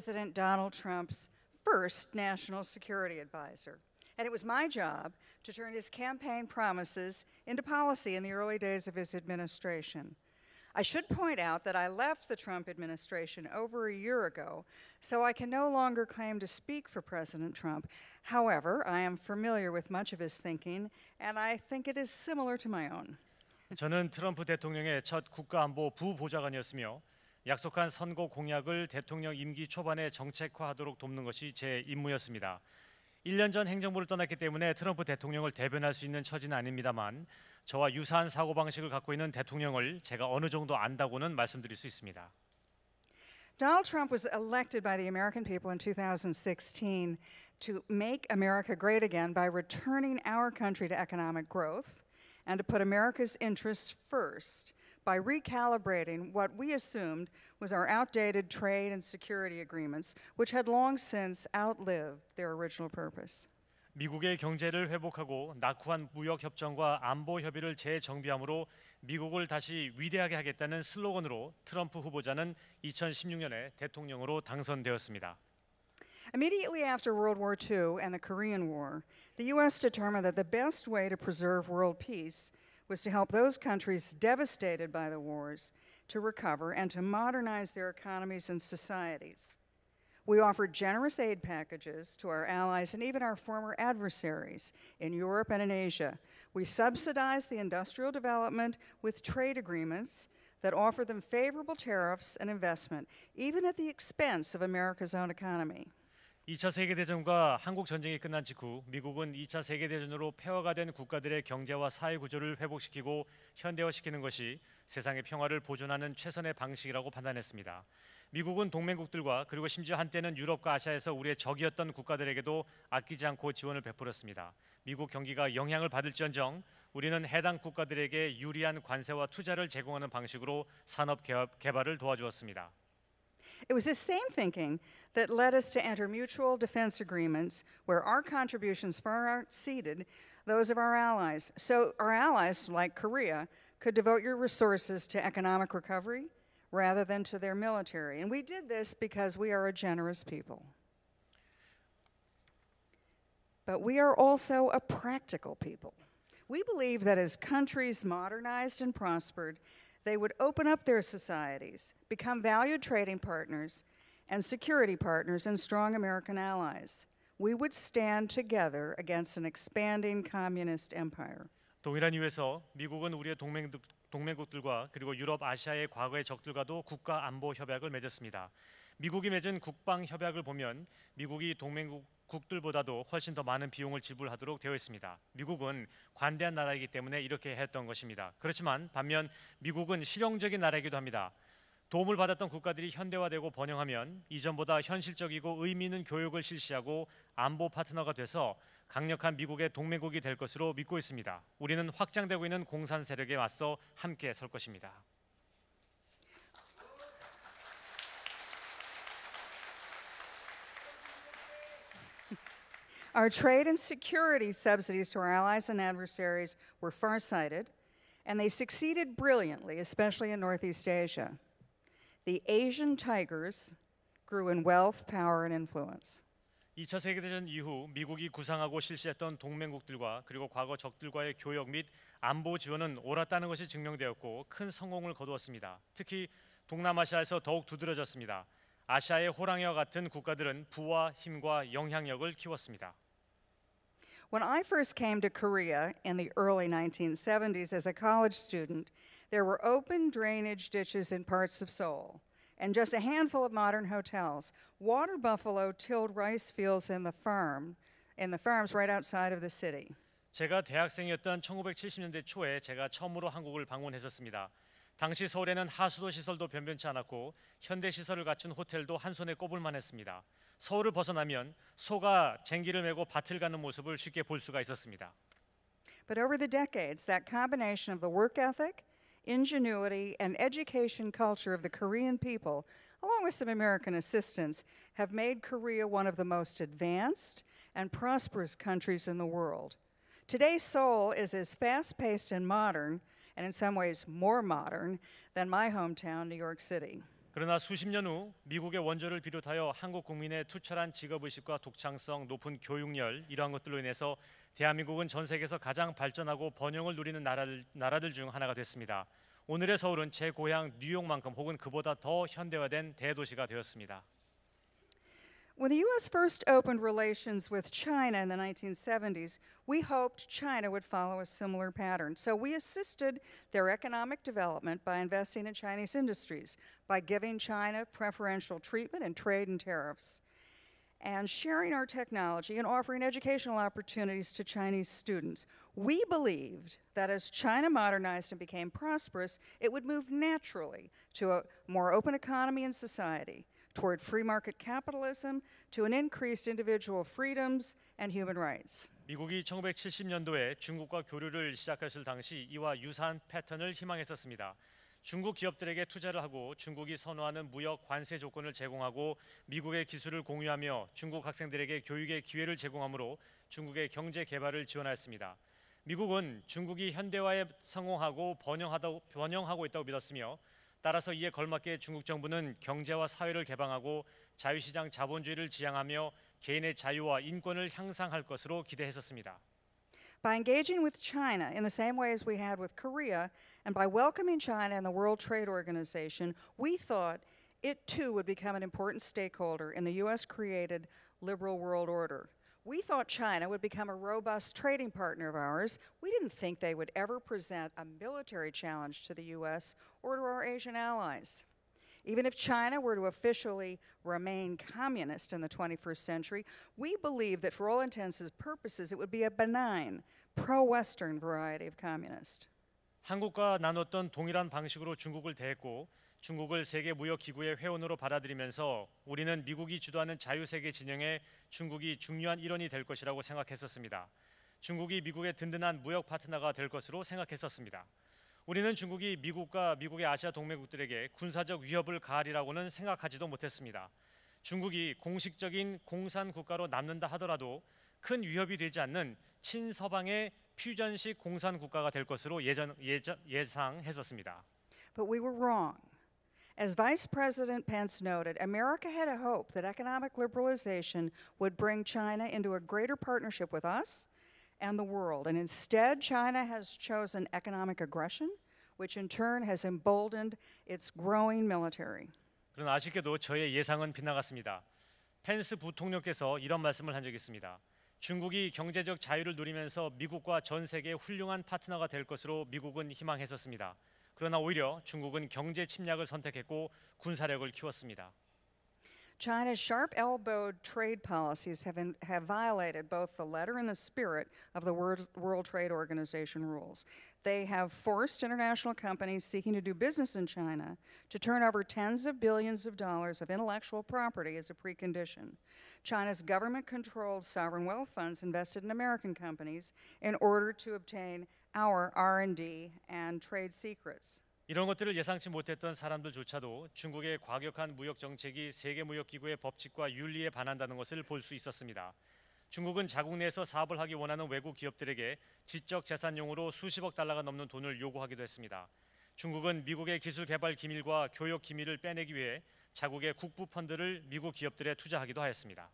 was President Donald Trump's first national security advisor, and it was my job to turn his campaign promises into policy in the early days of his administration. I should point out that I left the Trump administration over a year ago, so I can no longer claim to speak for President Trump. However, I am familiar with much of his thinking, and I think it is similar to my own. 저는 트럼프 대통령의 첫 국가안보 부보좌관이었으며 약속한 선거 공약을 대통령 임기 초반에 정책화하도록 돕는 것이 제 임무였습니다. 1년 전 행정부를 떠났기 때문에 트럼프 대통령을 대변할 수 있는 처지는 아닙니다만 저와 유사한 사고방식을 갖고 있는 대통령을 제가 어느 정도 안다고는 말씀드릴 수 있습니다. Donald Trump was elected by the American people in 2016 to make America great again by returning our country to economic growth and to put America's interests first by recalibrating what we assumed was our outdated trade and security agreements, which had long since outlived their original purpose. 미국의 경제를 회복하고 낙후한 무역 협정과 안보 협의를 재정비함으로 미국을 다시 위대하게 하겠다는 슬로건으로 트럼프 후보자는 2016년에 대통령으로 당선되었습니다. Immediately after World War II and the Korean War, the U.S. determined that the best way to preserve world peace was to help those countries devastated by the wars to recover and to modernize their economies and societies. We offered generous aid packages to our allies and even our former adversaries in Europe and in Asia. We subsidized the industrial development with trade agreements that offered them favorable tariffs and investment, even at the expense of America's own economy. 2차 세계대전과 한국 전쟁이 끝난 직후 미국은 2차 세계대전으로 폐허가 된 국가들의 경제와 사회 구조를 회복시키고 현대화시키는 것이 세상의 평화를 보존하는 최선의 방식이라고 판단했습니다. 미국은 동맹국들과 그리고 심지어 한때는 유럽과 아시아에서 우리의 적이었던 국가들에게도 아끼지 않고 지원을 베풀었습니다. 미국 경기가 영향을 받을지언정 우리는 해당 국가들에게 유리한 관세와 투자를 제공하는 방식으로 산업 개발을 도와주었습니다. It was this same thinking that led us to enter mutual defense agreements where our contributions far exceeded those of our allies. So our allies, like Korea, could devote your resources to economic recovery rather than to their military. And we did this because we are a generous people. But we are also a practical people. We believe that as countries modernized and prospered, they would open up their societies, become valued trading partners, and security partners and strong American allies. We would stand together against an expanding communist empire. 동일한 이유에서 미국은 우리의 동맹, 동맹국들과 그리고 유럽, 아시아의 과거의 적들과도 국가 안보 협약을 맺었습니다. 미국이 맺은 국방 협약을 보면 미국이 동맹국 국들보다도 훨씬 더 많은 비용을 지불하도록 되어 있습니다. 미국은 관대한 나라이기 때문에 이렇게 했던 것입니다. 그렇지만 반면 미국은 실용적인 나라이기도 합니다. 도움을 받았던 국가들이 현대화되고 번영하면 이전보다 현실적이고 의미 있는 교육을 실시하고 안보 파트너가 돼서 강력한 미국의 동맹국이 될 것으로 믿고 있습니다. 우리는 확장되고 있는 공산 세력에 맞서 함께 설 것입니다. The Asian tigers grew in wealth, power, and influence. 2차 세계대전 이후 미국이 구상하고 실시했던 동맹국들과 그리고 과거 적들과의 교역 및 안보 지원은 옳았다는 것이 증명되었고 큰 성공을 거두었습니다. 특히 동남아시아에서 더욱 두드러졌습니다. 아시아의 호랑이와 같은 국가들은 부와 힘과 영향력을 키웠습니다. When I first came to Korea in the early 1970s as a college student, there were open drainage ditches in parts of Seoul and just a handful of modern hotels. Water buffalo tilled rice fields in the farm, in the farms right outside of the city. 제가 대학생이었던 1970년대 초에 제가 처음으로 한국을 방문했었습니다. 당시 서울에는 하수도 시설도 변변치 않았고 현대 시설을 갖춘 호텔도 한 손에 꼽을 만했습니다. 서울을 벗어나면 소가 쟁기를 메고 밭을 가는 모습을 쉽게 볼 수가 있었습니다. But over the decades, that combination of the work ethic, ingenuity, and education culture of the Korean people, along with some American assistance, have made Korea one of the most advanced and prosperous countries in the world. Today, Seoul is as fast paced and modern, and in some ways more modern, than my hometown, New York City. 그러나 수십 년 후 미국의 원조를 비롯하여 한국 국민의 투철한 직업 의식과 독창성, 높은 교육열 이러한 것들로 인해서 대한민국은 전 세계에서 가장 발전하고 번영을 누리는 나라들, 나라들 중 하나가 됐습니다. 오늘의 서울은 제 고향 뉴욕만큼 혹은 그보다 더 현대화된 대도시가 되었습니다. When the U.S. first opened relations with China in the 1970s, we hoped China would follow a similar pattern. So we assisted their economic development by investing in Chinese industries, by giving China preferential treatment in trade and tariffs, and sharing our technology and offering educational opportunities to Chinese students. We believed that as China modernized and became prosperous, it would move naturally to a more open economy and society toward free market capitalism, to an increased individual freedoms and human rights. 미국이 1970년도에 중국과 교류를 시작했을 당시 이와 유사한 패턴을 희망했었습니다. 중국 기업들에게 투자를 하고 중국이 선호하는 무역 관세 조건을 제공하고 미국의 기술을 공유하며 중국 학생들에게 교육의 기회를 제공하므로 중국의 경제 개발을 지원하였습니다. 미국은 중국이 현대화에 성공하고 번영하다, 번영하고 있다고 믿었으며 따라서 이에 걸맞게 중국 정부는 경제와 사회를 개방하고 자유시장 자본주의를 지향하며 개인의 자유와 인권을 향상할 것으로 기대했었습니다. By engaging with China in the same way as we had with Korea, and by welcoming China in the World Trade Organization, we thought it too would become an important stakeholder in the US created liberal world order. We thought China would become a robust trading partner of ours. We didn't think they would ever present a military challenge to the US or to our Asian allies. Even if China were to officially remain communist in the 21st century, we believe that for all intents and purposes it would be a benign, pro Western variety of communist. 한국과 나눴던 동일한 방식으로 중국을 대했고 중국을 세계 무역 기구의 회원으로 받아들이면서 우리는 미국이 주도하는 자유 세계 진영에 중국이 중요한 일원이 될 것이라고 생각했었습니다. 중국이 미국의 든든한 무역 파트너가 될 것으로 생각했었습니다. 우리는 중국이 미국과 미국의 아시아 동맹국들에게 군사적 위협을 가하리라고는 생각하지도 못했습니다. 중국이 공식적인 공산 국가로 남는다 하더라도 큰 위협이 되지 않는 친서방의 퓨전식 공산 국가가 될 것으로 예전, 예전, 예상했었습니다. But we were wrong. As Vice President Pence noted, America had a hope that economic liberalization would bring China into a greater partnership with us and the world. And instead, China has chosen economic aggression, which in turn has emboldened its growing military. 그러나 아쉽게도 저의 예상은 빗나갔습니다. 펜스 부통령께서 이런 말씀을 한 적이 있습니다. 중국이 경제적 자유를 누리면서 미국과 전 세계의 훌륭한 파트너가 될 것으로 미국은 희망했었습니다. 그러나 오히려 중국은 경제 침략을 선택했고 군사력을 키웠습니다. China's sharp elbowed trade policies have, in, have violated both the letter and the spirit of the World, World Trade Organization rules. They have forced international companies seeking to do business in China to turn over tens of billions of dollars of intellectual property as a precondition. China's government controlled sovereign wealth funds invested in American companies in order to obtain our R&D and trade secrets. 이런 것들을 예상치 못했던 사람들조차도 중국의 과격한 무역 정책이 세계 무역 기구의 법칙과 윤리에 반한다는 것을 볼 수 있었습니다. 중국은 자국 내에서 사업을 하기 원하는 외국 기업들에게 지적 재산용으로 수십억 달러가 넘는 돈을 요구하기도 했습니다. 중국은 미국의 기술 개발 기밀과 교육 기밀을 빼내기 위해 자국의 국부 펀드를 미국 기업들에 투자하기도 하였습니다.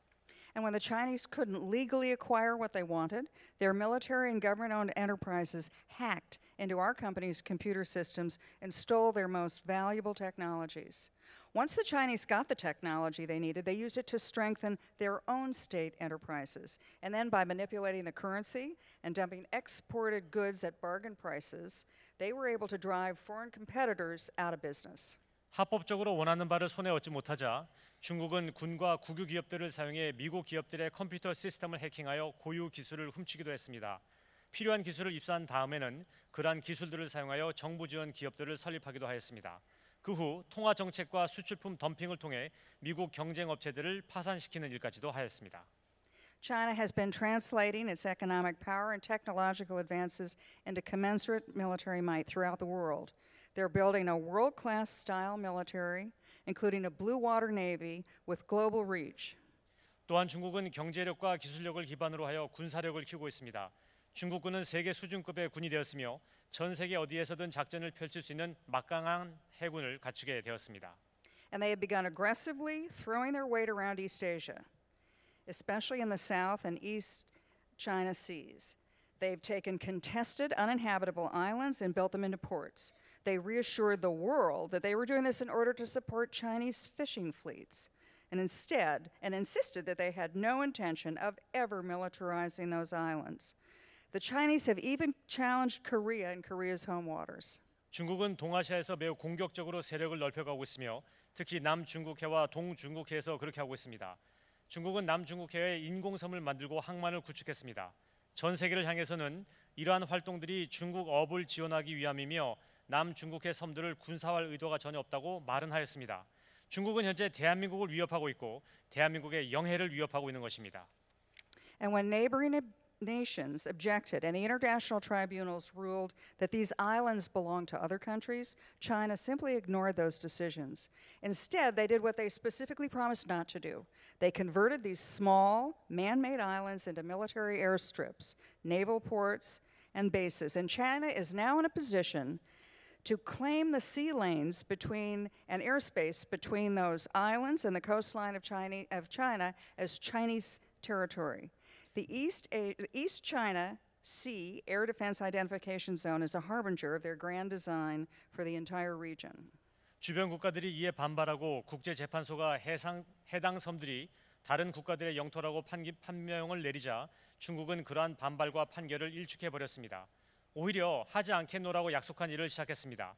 And when the Chinese couldn't legally acquire what they wanted, their military and government owned enterprises hacked into our company's computer systems and stole their most valuable technologies. Once the Chinese got the technology they needed, they used it to strengthen their own state enterprises. And then by manipulating the currency and dumping exported goods at bargain prices, they were able to drive foreign competitors out of business. 합법적으로 원하는 바를 손에 얻지 못하자 중국은 군과 국유 기업들을 사용해 미국 기업들의 컴퓨터 시스템을 해킹하여 고유 기술을 훔치기도 했습니다. 필요한 기술을 입수한 다음에는 그러한 기술들을 사용하여 정부 지원 기업들을 설립하기도 하였습니다. 그 후 통화 정책과 수출품 덤핑을 통해 미국 경쟁 업체들을 파산시키는 일까지도 하였습니다. China has been translating its economic power and technological advances into commensurate military might throughout the world. They're building a world class style military, including a blue water navy with global reach. 또한 중국은 경제력과 기술력을 기반으로 하여 군사력을 키우고 있습니다. 중국군은 세계 수준급의 군이 되었으며 전 세계 어디에서든 작전을 펼칠 수 있는 막강한 해군을 갖추게 되었습니다. and they have begun aggressively throwing their weight around East Asia, especially in the South and East China Seas. They've taken contested, uninhabitable islands and built them into ports. They reassured the world that they were doing this in order to support Chinese fishing fleets, and instead, and insisted that they had no intention of ever militarizing those islands. The Chinese have even challenged Korea in Korea's home waters. 중국은 동아시아에서 매우 공격적으로 세력을 넓혀가고 있으며 특히 남중국해와 동중국해에서 그렇게 하고 있습니다. 중국은 남중국해에 인공섬을 만들고 항만을 구축했습니다. 전 세계를 향해서는 이러한 활동들이 중국 업을 지원하기 위함이며 남중국해 섬들을 군사화할 의도가 전혀 없다고 말은 하였습니다. 중국은 현재 대한민국을 위협하고 있고 대한민국의 영해를 위협하고 있는 것입니다. And when neighboring nations objected and the international tribunals ruled that these islands belonged to other countries, China simply ignored those decisions. Instead, they did what they specifically promised not to do. They converted these small, man made islands into military airstrips, naval ports, and bases. And China is now in a position to claim the sea lanes between and airspace between those islands and the coastline of China, of China as Chinese territory. The East, A- East China Sea Air Defense Identification Zone is a harbinger of their grand design for the entire region. 주변 국가들이 이에 반발하고 국제재판소가 해상, 해당 섬들이 다른 국가들의 영토라고 판기, 판명을 내리자 중국은 그러한 반발과 판결을 일축해 버렸습니다. 오히려 하지 않겠노라고 약속한 일을 시작했습니다.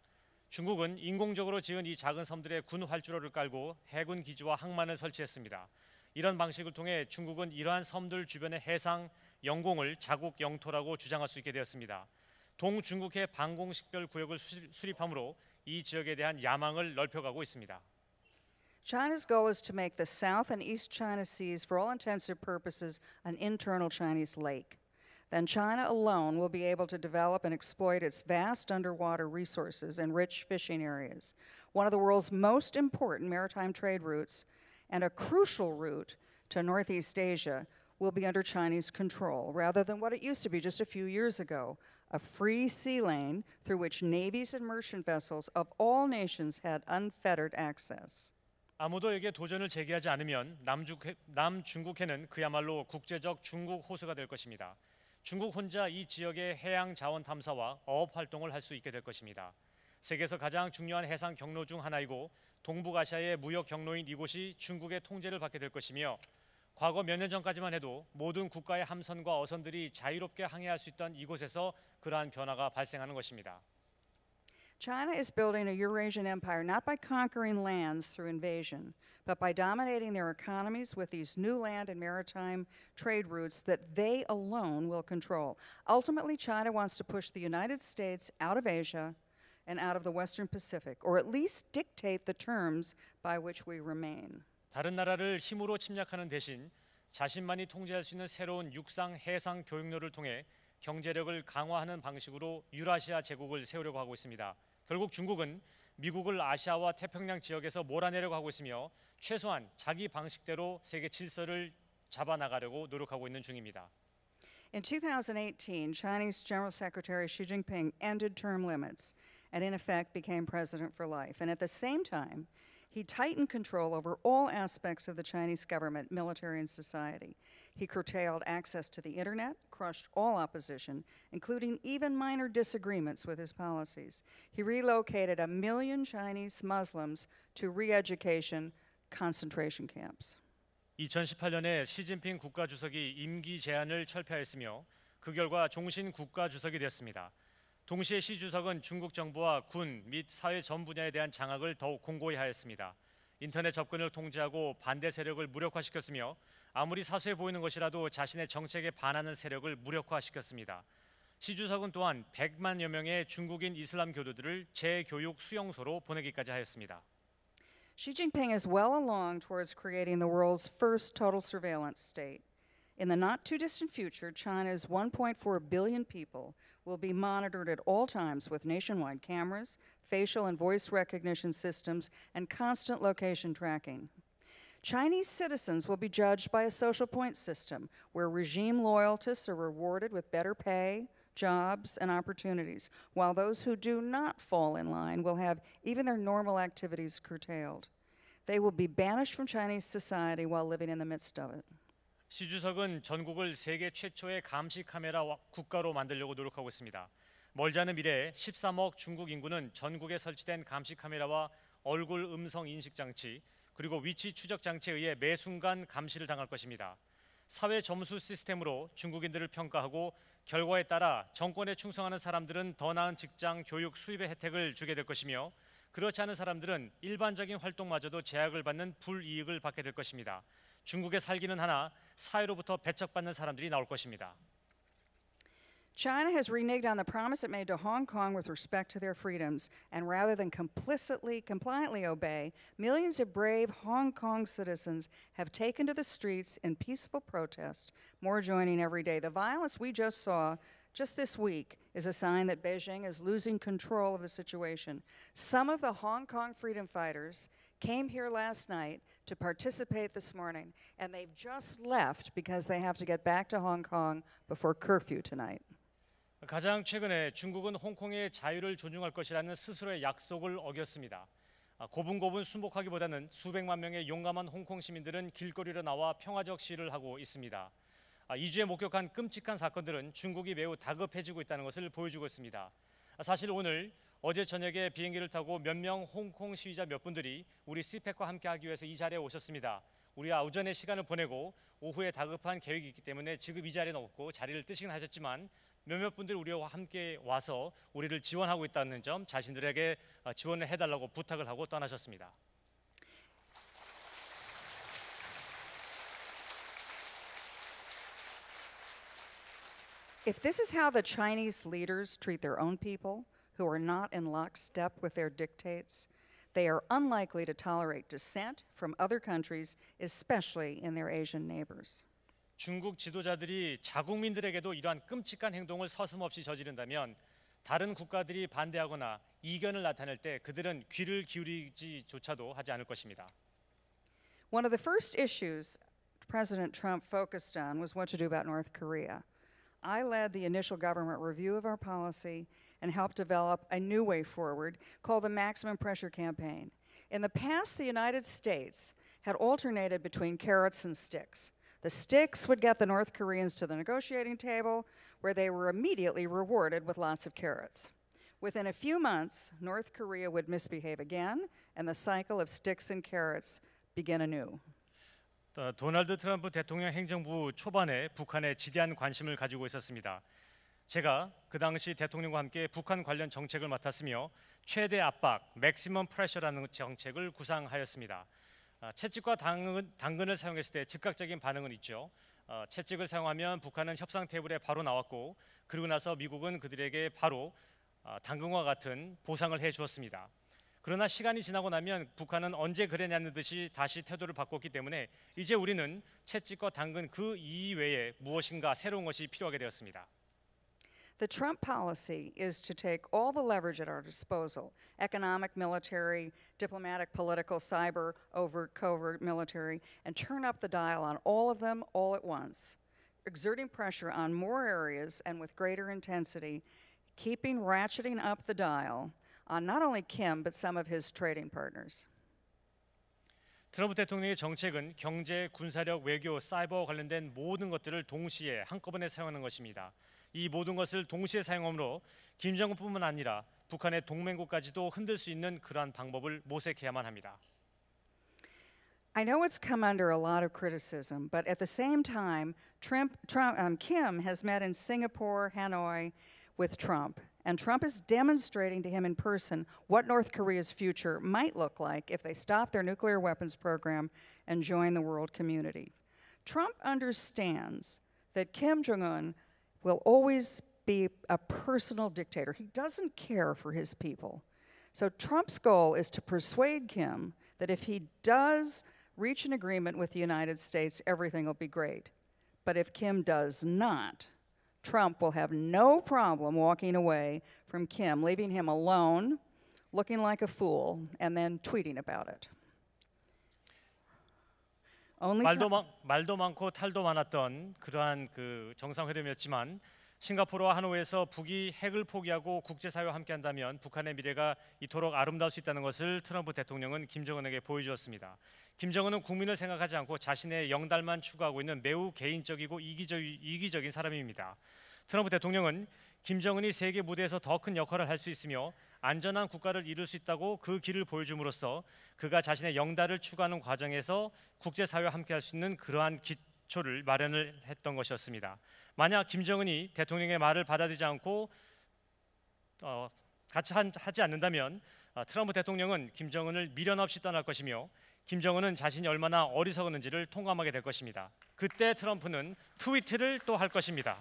중국은 인공적으로 지은 이 작은 섬들의 군 활주로를 깔고 해군 기지와 항만을 설치했습니다. 이런 방식을 통해 중국은 이러한 섬들 주변의 해상 영공을 자국 영토라고 주장할 수 있게 되었습니다. 동중국해 방공식별 구역을 수립- 수립함으로 이 지역에 대한 야망을 넓혀가고 있습니다. China's goal is to make the South and East China Seas, for all intents and purposes, an internal Chinese lake. Then China alone will be able to develop and exploit its vast underwater resources and rich fishing areas. One of the world's most important maritime trade routes and a crucial route to Northeast Asia will be under Chinese control, rather than what it used to be just a few years ago a free sea lane through which navies and merchant vessels of all nations had unfettered access. 아무도 에게 도전을 제기하지 않으면 남중국해, 남중국해는 그야말로 국제적 중국 호수가 될 것입니다. 중국 혼자 이 지역의 해양 자원 탐사와 어업 활동을 할 수 있게 될 것입니다. 세계에서 가장 중요한 해상 경로 중 하나이고 동북아시아의 무역 경로인 이곳이 중국의 통제를 받게 될 것이며 과거 몇 년 전까지만 해도 모든 국가의 함선과 어선들이 자유롭게 항해할 수 있던 이곳에서 그러한 변화가 발생하는 것입니다. China is building a Eurasian empire not by conquering lands through invasion, but by dominating their economies with these new land and maritime trade routes that they alone will control. Ultimately, China wants to push the United States out of Asia and out of the Western Pacific, or at least dictate the terms by which we remain. 다른 나라를 힘으로 침략하는 대신 자신만이 통제할 수 있는 새로운 육상 해상 교역로를 통해 경제력을 강화하는 방식으로 유라시아 제국을 세우려고 하고 있습니다. 결국 중국은 미국을 아시아와 태평양 지역에서 몰아내려고 하고 있으며 최소한 자기 방식대로 세계 질서를 잡아나가려고 노력하고 있는 중입니다. In 2018, Chinese General Secretary Xi Jinping ended term limits and, in effect, became president for life. And at the same time, he tightened control over all aspects of the Chinese government, military, and society. He curtailed access to the internet, crushed all opposition, including even minor disagreements with his policies. He relocated a million Chinese Muslims to re education concentration camps. 2018년에 시진핑 국가주석이 임기 제한을 철폐하였으며 그 결과 종신 국가주석이 되었습니다. 동시에 시 주석은 중국 정부와 군 및 사회 전 분야에 대한 장악을 더욱 공고히 하였습니다. 인터넷 접근을 통제하고 반대 세력을 무력화시켰으며 아무리 사소해 보이는 것이라도 자신의 정책에 반하는 세력을 무력화시켰습니다. 시 주석은 또한 100만여 명의 중국인 이슬람 교도들을 재교육 수용소로 보내기까지 하였습니다. Xi Jinping is well along towards creating the world's first total surveillance state. In the not too distant future, China's 1.4 billion people will be monitored at all times with nationwide cameras, facial and voice recognition systems, and constant location tracking. Chinese citizens will be judged by a social point system where regime loyalists are rewarded with better pay, jobs, and opportunities, while those who do not fall in line will have even their normal activities curtailed. They will be banished from Chinese society while living in the midst of it. 시 주석은 전국을 세계 최초의 감시 카메라 와- 국가로 만들려고 노력하고 있습니다. 멀지 않은 미래에 13억 중국 인구는 전국에 설치된 감시 카메라와 얼굴 음성 인식 장치 그리고 위치 추적 장치에 의해 매 순간 감시를 당할 것입니다. 사회 점수 시스템으로 중국인들을 평가하고 결과에 따라 정권에 충성하는 사람들은 더 나은 직장, 교육, 수입의 혜택을 주게 될 것이며 그렇지 않은 사람들은 일반적인 활동마저도 제약을 받는 불이익을 받게 될 것입니다. 중국에 살기는 하나 사회로부터 배척받는 사람들이 나올 것입니다. China has reneged on the promise it made to Hong Kong with respect to their freedoms, and rather than complicitly, compliantly obey, millions of brave Hong Kong citizens have taken to the streets in peaceful protest, more joining every day. The violence we just saw just this week is a sign that Beijing is losing control of the situation. Some of the Hong Kong freedom fighters came here last night to participate this morning, and they've just left because they have to get back to Hong Kong before curfew tonight. 가장 최근에 중국은 홍콩의 자유를 존중할 것이라는 스스로의 약속을 어겼습니다. 아, 고분고분 순복하기보다는 수백만 명의 용감한 홍콩 시민들은 길거리로 나와 평화적 시위를 하고 있습니다. 아, 2주에 목격한 끔찍한 사건들은 중국이 매우 다급해지고 있다는 것을 보여주고 있습니다. 아, 사실 오늘 어제 저녁에 비행기를 타고 몇 명 홍콩 시위자 몇 분들이 우리 CPEC과 함께하기 위해서 이 자리에 오셨습니다. 우리가 오전에 시간을 보내고 오후에 다급한 계획이 있기 때문에 지금 이 자리는 없고 자리를 뜨시긴 하셨지만 몇몇 분들이 우리와 함께 와서 우리를 지원하고 있다는 점 자신들에게 어, 지원을 해달라고 부탁을 하고 떠나셨습니다. Neighbors. 중국 지도자들이 자국민들에게도 이러한 끔찍한 행동을 서슴없이 저지른다면 다른 국가들이 반대하거나 이견을 나타낼 때 그들은 귀를 기울이지조차도 하지 않을 것입니다. One of the first issues President Trump focused on was what to do about North Korea. I led the initial government review of our policy and helped develop a new way forward called the Maximum Pressure Campaign. In the past, the United States had alternated between carrots and sticks. The sticks would get the North Koreans to the negotiating table, where they were immediately rewarded with lots of carrots. Within a few months, North Korea would misbehave again, and the cycle of sticks and carrots begin anew. 어, 도널드 트럼프 대통령 행정부 초반에 북한에 지대한 관심을 가지고 있었습니다. 제가 그 당시 대통령과 함께 북한 관련 정책을 맡았으며 최대 압박 (maximum pressure라는 정책을 구상하였습니다. 아, 채찍과 당근, 당근을 사용했을 때 즉각적인 반응은 있죠. 어, 채찍을 사용하면 북한은 협상 테이블에 바로 나왔고 그리고 나서 미국은 그들에게 바로 아, 당근과 같은 보상을 해 주었습니다. 그러나 시간이 지나고 나면 북한은 언제 그랬냐는 듯이 다시 태도를 바꿨기 때문에 이제 우리는 채찍과 당근 그 이외에 무엇인가 새로운 것이 필요하게 되었습니다. The Trump policy is to take all the leverage at our disposal economic, military, diplomatic, political, cyber, overt, covert, military and turn up the dial on all of them all at once, exerting pressure on more areas and with greater intensity, keeping ratcheting up the dial on not only Kim, but some of his trading partners. 트럼프 대통령의 정책은 경제, 군사력, 외교, 사이버 관련된 모든 것들을 동시에 한꺼번에 사용하는 것입니다. 이 모든 것을 동시에 사용함으로 김정은뿐만 아니라 북한의 동맹국까지도 흔들 수 있는 그러한 방법을 모색해야만 합니다. I know it's come under a lot of criticism, but at the same time, Trump, Trump, um, Kim has met in Singapore, Hanoi with Trump, and Trump is demonstrating to him in person what North Korea's future might look like if they stop their nuclear weapons program and join the world community. Trump understands that Kim Jong un will always be a personal dictator. He doesn't care for his people. So Trump's goal is to persuade Kim that if he does reach an agreement with the United States, everything will be great. But if Kim does not, Trump will have no problem walking away from Kim, leaving him alone, looking like a fool, and then tweeting about it. 말도, 많, 말도 많고 탈도 많았던 그러한 그 정상회담이었지만 싱가포르와 하노이에서 북이 핵을 포기하고 국제사회와 함께한다면 북한의 미래가 이토록 아름다울 수 있다는 것을 트럼프 대통령은 김정은에게 보여주었습니다. 김정은은 국민을 생각하지 않고 자신의 영달만 추구하고 있는 매우 개인적이고 이기적, 이기적인 사람입니다. 트럼프 대통령은 김정은이 세계 무대에서 더 큰 역할을 할 수 있으며 안전한 국가를 이룰 수 있다고 그 길을 보여줌으로써 그가 자신의 영달을 추구하는 과정에서 국제사회와 함께할 수 있는 그러한 기초를 마련을 했던 것이었습니다. 만약 김정은이 대통령의 말을 받아들이지 않고 어, 같이 한, 하지 않는다면 어, 트럼프 대통령은 김정은을 미련 없이 떠날 것이며 김정은은 자신이 얼마나 어리석었는지를 통감하게 될 것입니다. 그때 트럼프는 트위트를 또 할 것입니다.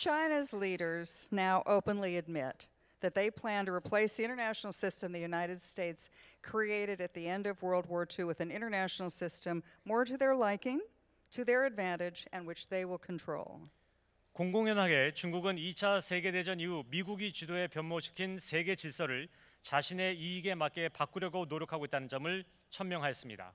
China's leaders now openly admit that they plan to replace the international system the United States created at the end of World War II with an international system more to their liking, to their advantage, and which they will control. 공공연하게 중국은 2차 세계대전 이후 미국이 주도해 변모시킨 세계 질서를 자신의 이익에 맞게 바꾸려고 노력하고 있다는 점을 천명하였습니다.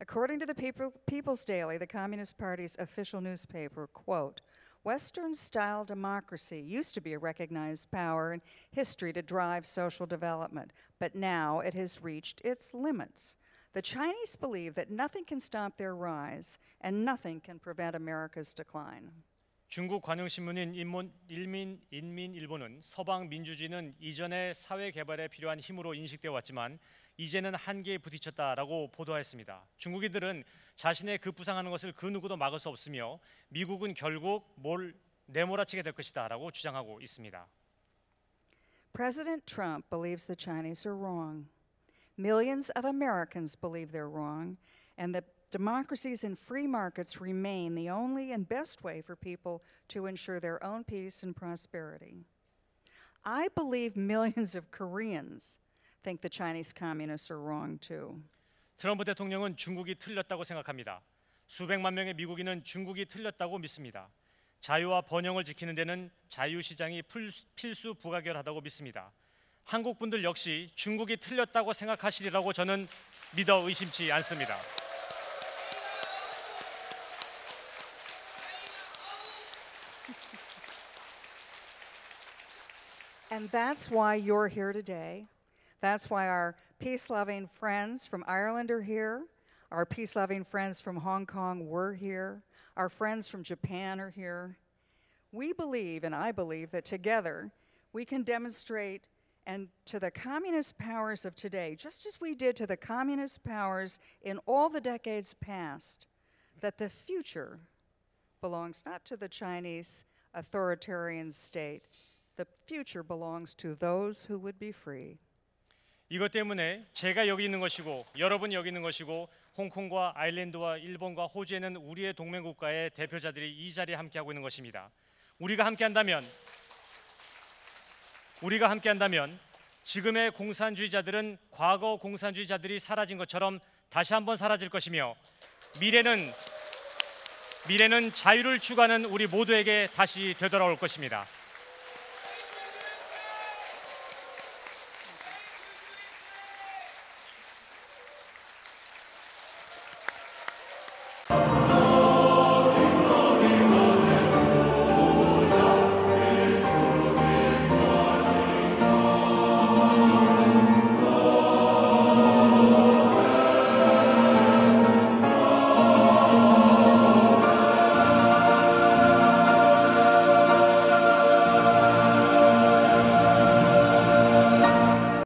According to the People, People's Daily, the Communist Party's official newspaper, quote, Western style democracy used to be a recognized power in history to drive social development, but now it has reached its limits. The Chinese believe that nothing can stop their rise and nothing can prevent America's decline. 중국 관영신문인 인문, 일민, 인민일보는 서방 민주주의는 이전의 사회 개발에 필요한 힘으로 인식되어 왔지만 이제는 한계에 부딪혔다라고 보도했습니다. 중국인들은 자신의 급부상하는 것을 그 누구도 막을 수 없으며 미국은 결국 뭘 내몰아치게 될 것이다라고 주장하고 있습니다. President Trump believes the Chinese are wrong. Millions of Americans believe they're wrong, and that democracies and free markets remain the only and best way for people to ensure their own peace and prosperity. I believe millions of Koreans think the Chinese communists are wrong too. 트럼프 대통령은 중국이 틀렸다고 생각합니다. 수백만 명의 미국인은 중국이 틀렸다고 믿습니다. 자유와 번영을 지키는 데는 자유시장이 필수 부가결하다고 믿습니다. 한국 분들 역시 중국이 틀렸다고 생각하시리라고 저는 믿어 의심치 않습니다. And that's why you're here today. That's why our peace loving friends from Ireland are here. Our peace loving friends from Hong Kong were here. Our friends from Japan are here. We believe, and I believe, that together we can demonstrate and to the communist powers of today, just as we did to the communist powers in all the decades past, that the future belongs not to the Chinese authoritarian state, the future belongs to those who would be free. 이것 때문에 제가 여기 있는 것이고 여러분이 여기 있는 것이고 홍콩과 아일랜드와 일본과 호주에는 우리의 동맹 국가의 대표자들이 이 자리에 함께하고 있는 것입니다. 우리가 함께한다면 우리가 함께한다면 지금의 공산주의자들은 과거 공산주의자들이 사라진 것처럼 다시 한번 사라질 것이며 미래는 미래는 자유를 추구하는 우리 모두에게 다시 되돌아올 것입니다.